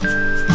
Bye.